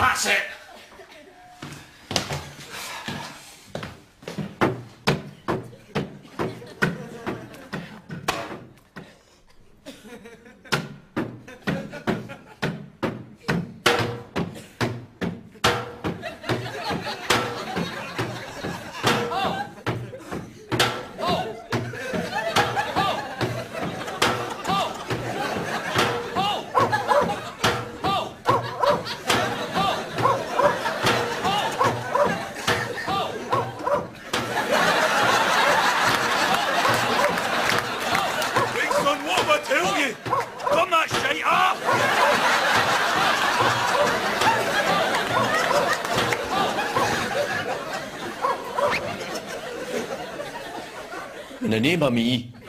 That's it. What have I told you? Turn